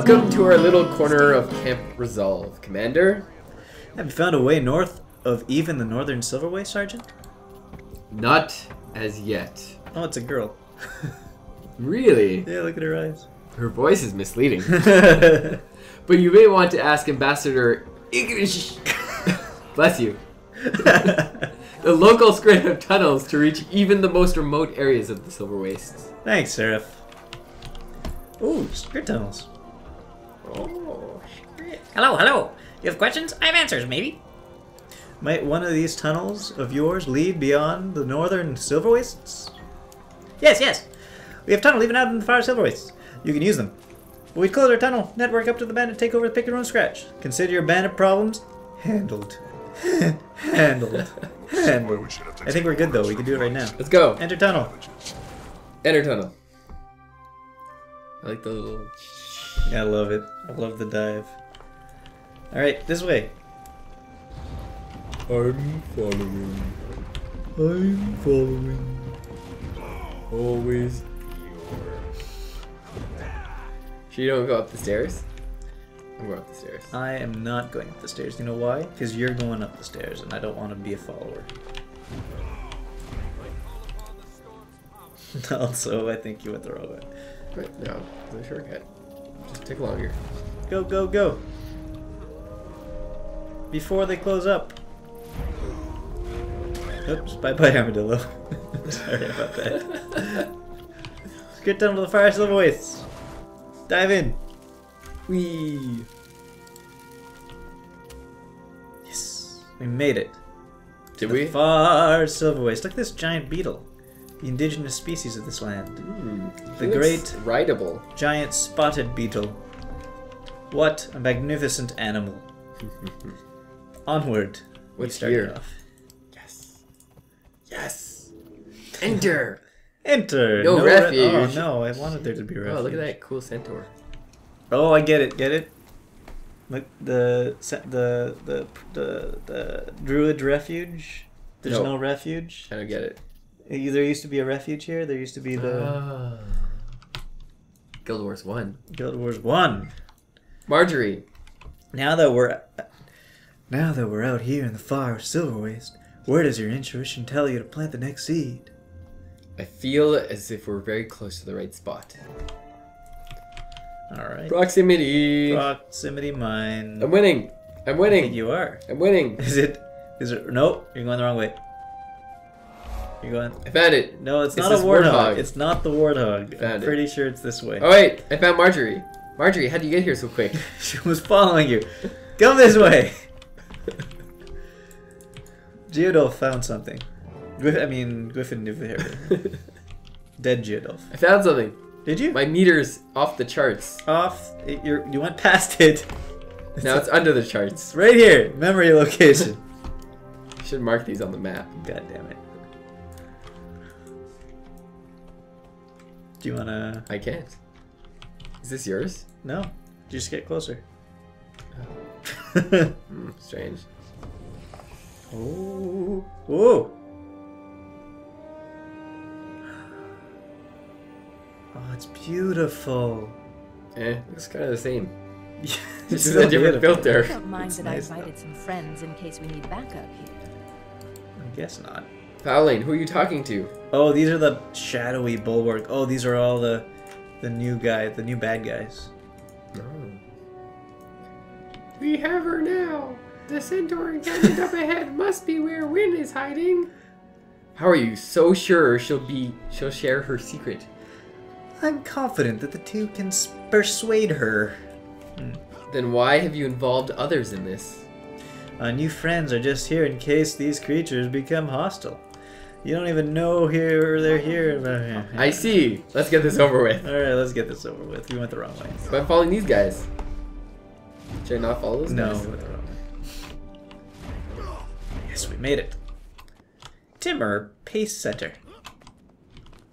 Welcome to our little corner of Camp Resolve, Commander. Have you found a way north of even the northern Silverway, Sergeant? Not as yet. Oh, it's a girl. Really? Yeah, look at her eyes. Her voice is misleading. but you may want to ask Ambassador English. Bless you. the local skritt of tunnels to reach even the most remote areas of the Silver Wastes. Thanks, Seraph. Ooh, skritt tunnels. Oh, Hello, hello. You have questions? I have answers, maybe. Might one of these tunnels of yours lead beyond the northern Silver Wastes? Yes, yes. We have tunnel even out in the far Silver Wastes. You can use them. But we'd close our tunnel network up to the bandit take over the pick your own scratch. Consider your bandit problems handled. handled. handled. I think we're good though. We can do it right now. Let's go. Enter tunnel. Enter tunnel. I like the little. Yeah, I love it. I love the dive. Alright, this way. I'm following. I'm following. Always. Should you don't go up the stairs? I'm going up the stairs. I am not going up the stairs. You know why? Because you're going up the stairs, and I don't want to be a follower. also, I think you went the wrong way. But no, it's a shortcut. Take longer. Go, go, go! Before they close up. Oops, bye bye, Armadillo. Sorry about that. Let's get down to the fire silver wastes. Dive in. Whee! Yes, we made it. Did we? Far silver waste. Look at this giant beetle. The indigenous species of this land. Hmm, The great- rideable. Giant spotted beetle. What a magnificent animal. Onward. We What's started off. Yes. Yes. Enter. Enter. No re- refuge. oh no, I wanted there to be refuge. Oh, look at that cool centaur. Oh, I get it. Get it. Look the se- the the the the druid refuge. There's No. no refuge. I don't get it. There used to be a refuge here. There used to be the Ah. Guild Wars 1. Guild Wars One. Marjory. Now that we're now that we're out here in the far silver waste, where does your intuition tell you to plant the next seed? I feel as if we're very close to the right spot. All right. Proximity. Proximity mine. I'm winning. I'm I think winning. you are. I'm winning. Is it? Is it? Nope. You're going the wrong way. You're going. I found it. No, it's, It's not a warthog. warthog. It's not the warthog. I'm it. pretty sure it's this way. Oh wait, I found Marjory. Marjory, how did you get here so quick? she was following you. Come this way. Geodolf found something. I mean, Griffin knew here. Dead Geodolf. I found something. Did you? My meter's off the charts. Off. It, you're, you went past it. Now it's under the charts. right here. Memory location. Should mark these on the map. God damn it. Do you wanna? I can't. Is this yours? No. Just get closer. Hmm, strange. oh. Oh. Oh, it's beautiful. Eh, looks kind of the same. It's This is a different beautiful. filter. Don't mind It's that nice, I invited some friends in case we need backup here. I guess not. Faolain, who are you talking to? Oh, these are the shadowy bulwark. Oh, these are all the the new guy, the new bad guys. Oh. We have her now. The centaur encampment up ahead must be where Wynne is hiding. How are you so sure she'll be she'll share her secret? I'm confident that the two can persuade her. Hmm. Then why have you involved others in this? Our new friends are just here in case these creatures become hostile. You don't even know here they're here. I see. Let's get this over with. All right, let's get this over with. We went the wrong way. But I'm following these guys. Should I not follow those No, guys? we went the wrong way. Yes, we made it. Timmer, Pace Center.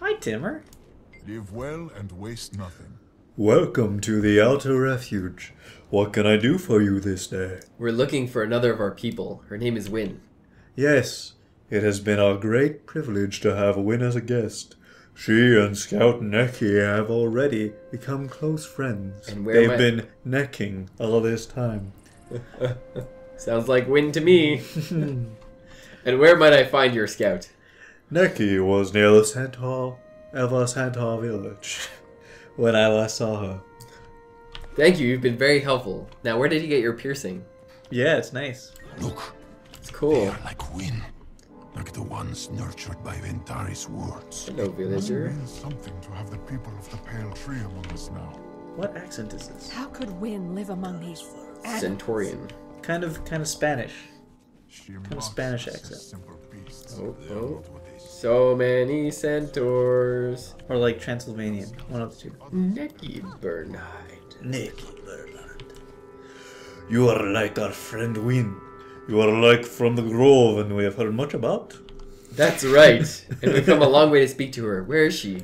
Hi, Timmer. Live well and waste nothing. Welcome to the Outer Refuge. What can I do for you this day? We're looking for another of our people. Her name is Wynne. Yes, it has been our great privilege to have Wynne as a guest. She and Scout Necky have already become close friends. And where They've I- been necking all this time. Sounds like win to me. and where might I find your scout? Necky was near the Centaur, Eva Centaur village when I last saw her. Thank you, you've been very helpful. Now, where did you get your piercing? Yeah, it's nice. Look, It's cool. they're like wind. Like the ones nurtured by Ventari's words. Hello, villager. It villager. means something to have the people of the Pale Tree among us now. What accent is this? How could Wynne live among these animals? Centaurian. Kind of, kind of Spanish. She of Spanish accent. Oh, oh. not what they say. So many centaurs. Or like Transylvanian. One of the two. Nicky Bernhard. Nicky Bernard. You are like our friend Wynne. You are like from the Grove, and we have heard much about. That's right. and we've come a long way to speak to her. Where is she?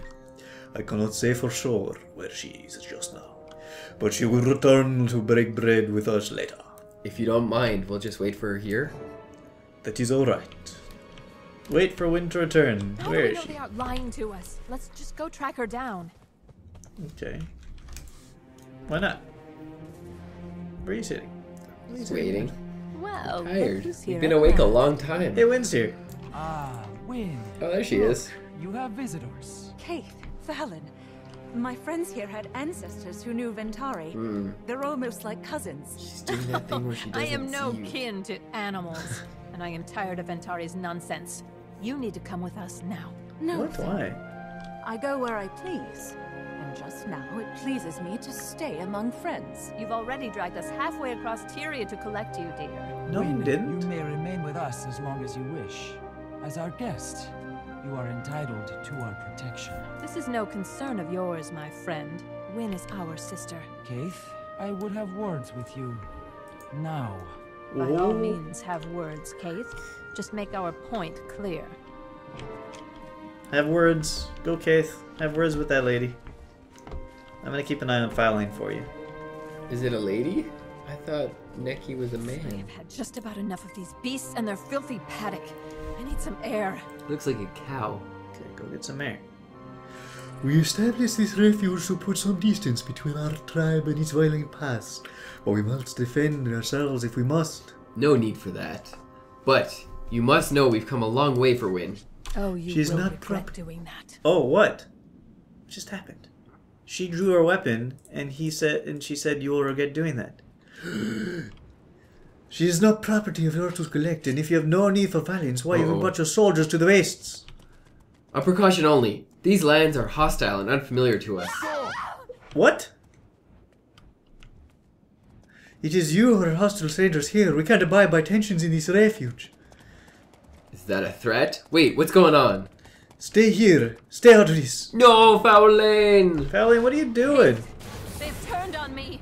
I cannot say for sure where she is just now, but she will return to break bread with us later. If you don't mind, we'll just wait for her here. That is all right. Wait for Wynne to return. How Where do we know she? they aren't lying to us? Let's just go track her down. Okay. Why not? Where are you sitting? Where are you sitting? Waiting. Well, look Tired. who's You've been awake a long time. Hey, Wynne's here. Ah, Wynne. Oh, there she is. You have visitors. Caithe, Faolain. My friends here had ancestors who knew Ventari. Hmm. They're almost like cousins. She's doing that thing where she I doesn't I am no see you. kin to animals, and I am tired of Ventari's nonsense. You need to come with us now. No, What? Why? I go where I please. And just now it pleases me to stay among friends. You've already dragged us halfway across Tyria to collect you, dear. No, Wynne, you didn't. You may remain with us as long as you wish. As our guest, you are entitled to our protection. This is no concern of yours, my friend. Wynne is our sister. Caithe, I would have words with you. Now. By all means, have words, Caithe. Just make our point clear. Have words. Go, Caithe. Have words with that lady. I'm gonna keep an eye on Faolain for you. Is it a lady? I thought Necky was a I man. I have had just about enough of these beasts and their filthy paddock. I need some air. Looks like a cow. Okay, go get some air. We established this refuge to put some distance between our tribe and its violent past, but we must defend ourselves if we must. No need for that. But you must know we've come a long way for Wynne. Oh, you She's will not regret prop- doing that. Oh, what? What just happened? She drew her weapon, and he said, and she said, "You will regret doing that." She is not property of yours to collect, and if you have no need for violence, why Uh-oh. even put your soldiers to the wastes? A precaution only. These lands are hostile and unfamiliar to us. What? It is you who are hostile strangers here. We can't abide by tensions in this refuge. Is that a threat? Wait, what's going on? Stay here. Stay out of this. No, Faolain! Paladin, what are you doing? They've turned on me.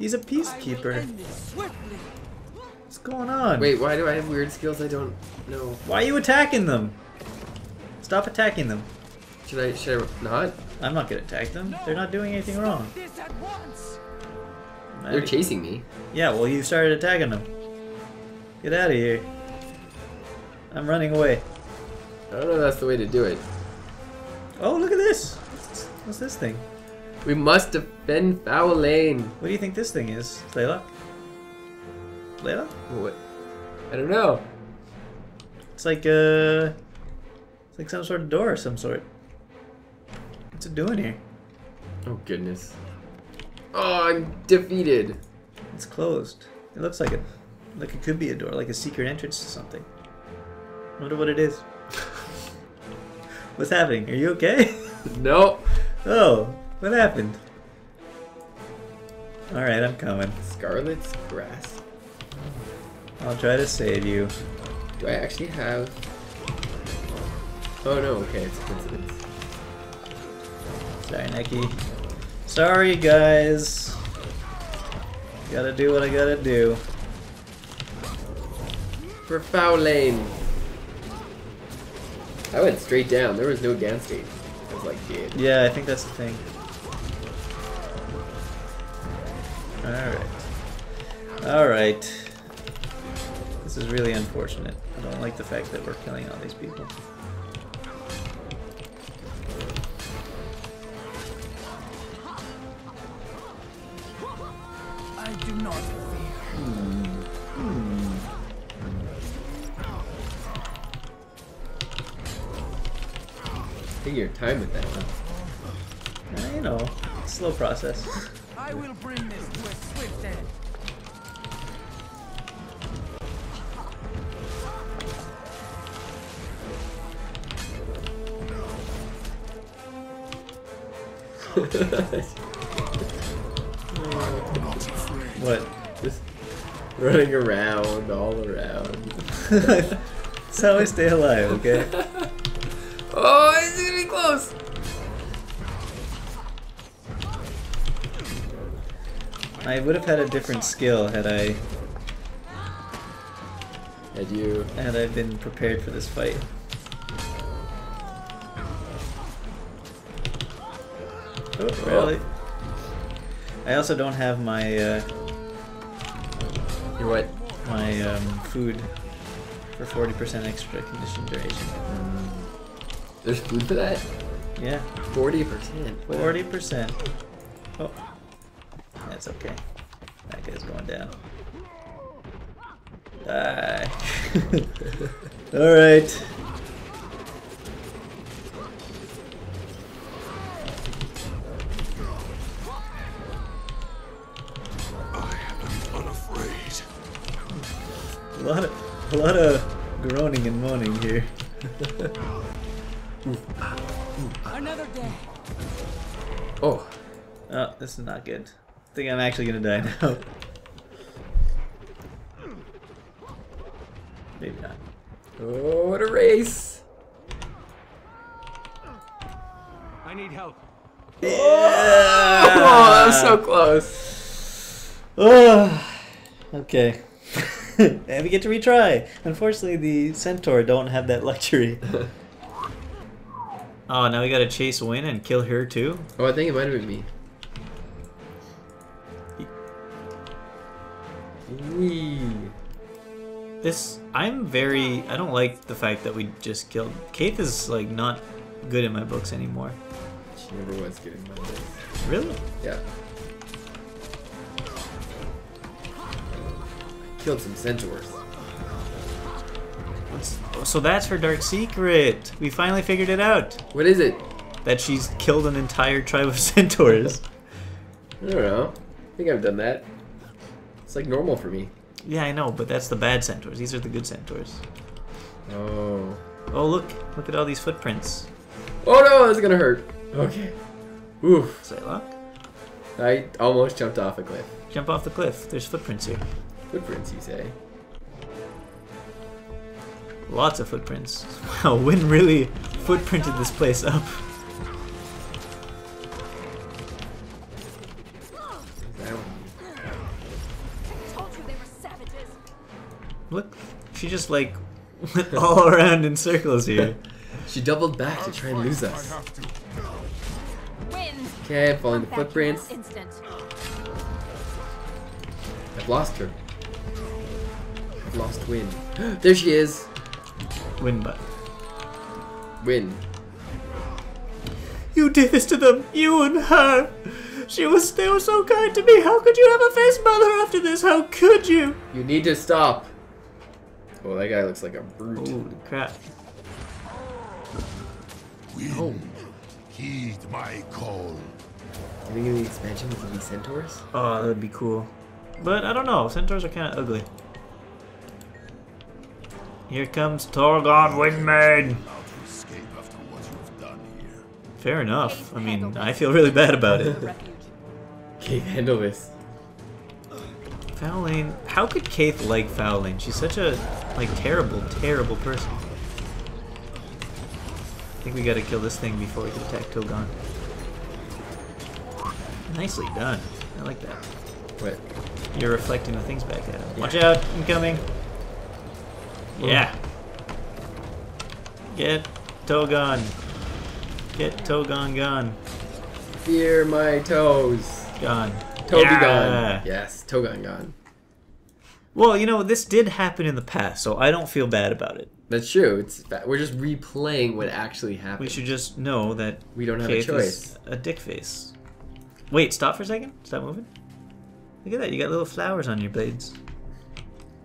He's a peacekeeper. What's going on? Wait, why do I have weird skills I don't know? Why are you attacking them? Stop attacking them. Should I, should I not? I'm not gonna attack them. They're not doing anything wrong. This at once! They're chasing me. Yeah, well, you started attacking them. Get out of here. I'm running away. I don't know if that's the way to do it. Oh, look at this. What's, this thing? We must defend Faolain. What do you think this thing is, Layla? Layla? What? I don't know. It's like a, it's like some sort of door of some sort. What's it doing here? Oh goodness. Oh, I'm defeated. It's closed. It looks like it, like it could be a door, like a secret entrance to something. Wonder what it is. What's happening? Are you okay? No. oh, what happened? All right, I'm coming. Scarlet's grass. I'll try to save you. Do I actually have? Oh no. Okay, it's a coincidence. Sorry, Neki. Sorry, guys. Gotta do what I gotta do. For Faolain. I went straight down. There was no down stage. I was like, yeah. Yeah, I think that's the thing. Alright. Alright. This is really unfortunate. I don't like the fact that we're killing all these people. Time with that one. Uh, I know. Slow process. I will bring this to a swift end. What? Just running around, all around. That's how I stay alive, okay? Oh, it's getting close. I would have had a different skill had I Had you? had I been prepared for this fight. Oh, really? I also don't have my uh, You what? my um, food for 40% extra condition duration. There's food for that? Yeah, Forty percent. 40%. Oh, that's okay. That guy's going down. Die. Alright. I am unafraid. A lot of, a lot of groaning and moaning here. Another day. Oh, Oh, this is not good. I think I'm actually gonna die now. Maybe not. oh, what a race! I need help. Yeah. Oh, that was so close. Oh, okay. and we get to retry. Unfortunately, the Centaur don't have that luxury. oh, now we gotta chase Wynne and kill her too? Oh, I think it might have been me. Wee. This, I'm very, I don't like the fact that we just killed. Caithe is like not good in my books anymore. She never was good in my books. Really? Yeah. Killed some centaurs. So that's her dark secret. We finally figured it out. What is it? That she's killed an entire tribe of centaurs. I don't know. I think I've done that. It's like normal for me. yeah, I know, but that's the bad centaurs. These are the good centaurs. Oh. Oh, look. Look at all these footprints. Oh no, that's gonna hurt. Okay. Oof. Psylocke, I almost jumped off a cliff. jump off the cliff. There's footprints here. Footprints, you say? Lots of footprints. Wow, Wynne really footprinted this place up. That one. told you they were savages. Look, she just like went all around in circles here. She doubled back to try and lose us. Okay, following the footprints. I've lost her. I've lost Wynne. there she is. Wynne but. Wynne. You did this to them, you and her. She was, they were so kind to me. How could you have a face mother after this? How could you? You need to stop. Oh, that guy looks like a brute. Holy crap. Wynne. Oh. Heed my call. You think in the expansion there could be centaurs? Oh, that would be cool. But I don't know. Centaurs are kind of ugly. Here comes Torgon Windmaid. Allowed to escape after what you've done here. Fair enough. I mean, I feel really bad about it. Can't handle this. Faolain. How could Caithe like Faolain? She's such a like terrible, terrible person. I think we gotta kill this thing before we can attack Togon. Nicely done. I like that. What? You're reflecting the things back at him. Watch out! Incoming! Yeah. Get Togon. Get Togon gone. Fear my toes. Gone. Toby Yeah. gone. Yes, Togon gone. Well, you know, this did happen in the past, so I don't feel bad about it. That's true. It's we're just replaying what actually happened. We should just know that We don't have a choice. a dick face. Wait, stop for a second. Stop moving. Look at that, you got little flowers on your blades.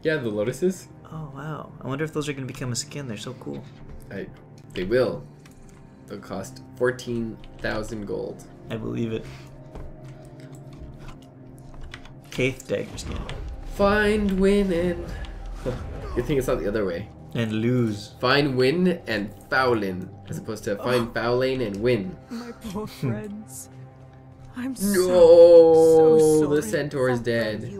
Yeah, the lotuses. Oh wow. I wonder if those are gonna become a skin. They're so cool. I, they will. They'll cost fourteen thousand gold. I believe it. Caithe dagger skin. Find, win, and. Good thing it's not the other way. And lose. Find, win, and Faolain, as opposed to find, ah. Faolain, and win. My poor hmm. friends. I'm No, so, so the centaur is How brave dead.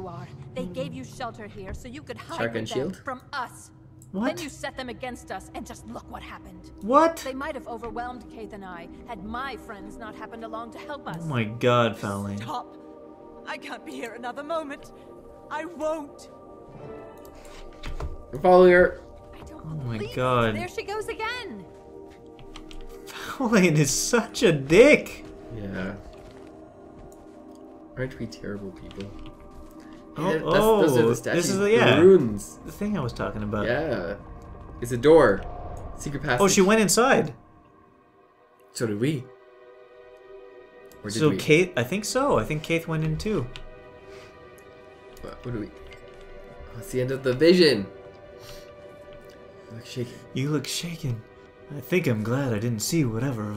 You are. They gave you shelter here so you could hide Shotgun them shield? from us. What? Then you set them against us, and just look what happened. What? They might have overwhelmed Caithe and I had my friends not happened along to help us. Oh my god, Faolain. Stop. I can't be here another moment. I won't. I'm following her. Oh my believe it. God. There she goes again. Faolain is such a dick. Yeah. Aren't we terrible people? Oh, Yeah, that's- those are oh, the statues. this is the- the yeah. runes. The thing I was talking about. Yeah. It's a door. Secret passage. Oh, she went inside. So did we. Or did So we? Caithe, I think so. I think Caithe went in too. What, what do we? Oh, it's the end of the vision. Look shaky. You look shaken. I think I'm glad I didn't see whatever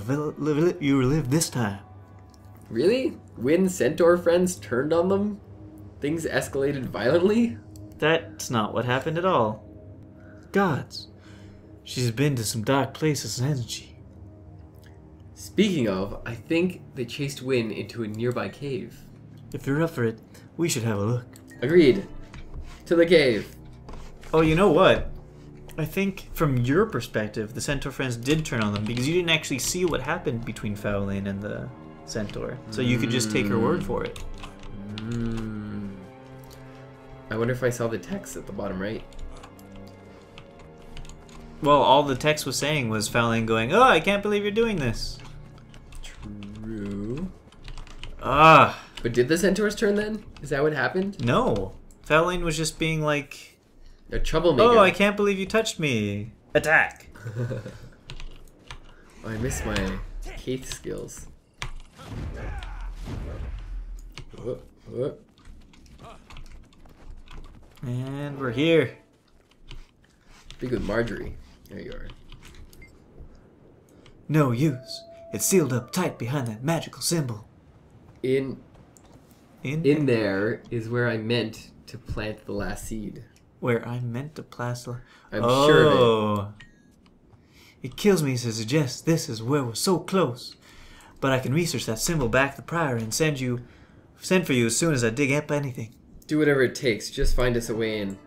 you lived this time. Really? When centaur friends turned on them, things escalated violently. That's not what happened at all. Gods, she's been to some dark places, hasn't she? Speaking of, I think they chased Wynne into a nearby cave. If you're up for it, we should have a look. Agreed. To the cave. Oh, you know what? I think from your perspective, the Centaur friends did turn on them because you didn't actually see what happened between Faolain and the Centaur. So you could just take her word for it. Hmm. I wonder if I saw the text at the bottom right. Well, all the text was saying was Faolain going, Oh, I can't believe you're doing this. True. Ah, But did the centaurs turn then? Is that what happened? no. Faolain was just being like, A troublemaker. Oh, I can't believe you touched me. Attack. Oh, I miss my Caithe skills. Oh, oh. And we're here. Big with Marjory. There you are. No use. It's sealed up tight behind that magical symbol. In In, in there is where I meant to plant the last seed. where I meant to plaster. I'm oh. sure of it. Oh. It kills me to suggest this is where we're so close. But I can research that symbol back to the prior and send you send for you as soon as I dig up anything. Do whatever it takes. Just find us a way in.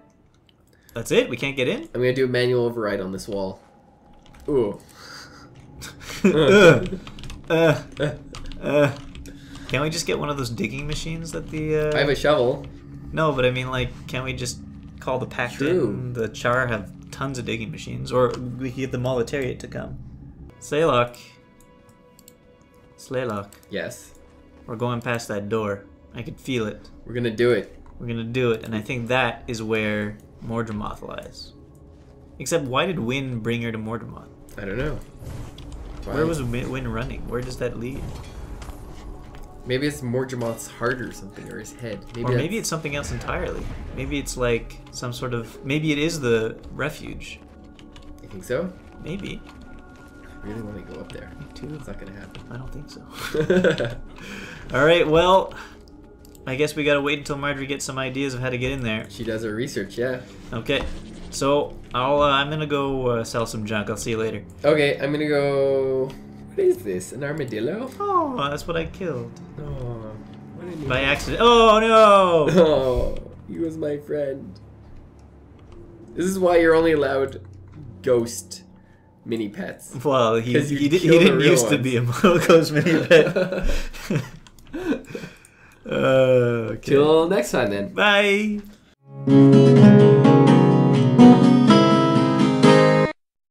That's it? We can't get in? I'm gonna do a manual override on this wall. Ooh. uh, uh, uh. Can't we just get one of those digging machines that the uh I have a shovel. No, but I mean like can't we just call the pact True. in the Charr have tons of digging machines or we could get the Moletariate to come. Sleylock. Sleylock. Yes. We're going past that door. I could feel it. We're gonna do it. We're gonna do it, and I think that is where Mordremoth lies. Except, why did Wynne bring her to Mordremoth? I don't know. Where was Wynne running? Where does that lead? Maybe it's Mordremoth's heart or something, or his head. Maybe or maybe that's- it's something else entirely. Maybe it's like some sort of. Maybe it is the refuge. You think so? Maybe. I really want to go up there. Me too. It's not gonna happen. I don't think so. All right. Well, I guess we gotta wait until Marjory gets some ideas of how to get in there. she does her research, yeah. Okay. So I'll. Uh, I'm gonna go uh, sell some junk. I'll see you later. Okay, I'm gonna go. What is this? An armadillo? Oh, that's what I killed Oh, what by accident. Oh no! Oh, he was my friend. This is why you're only allowed ghost mini pets. Well, he, 'Cause you he, did, he didn't real used to be a ghost mini pet. uh, okay. Till next time then. Bye.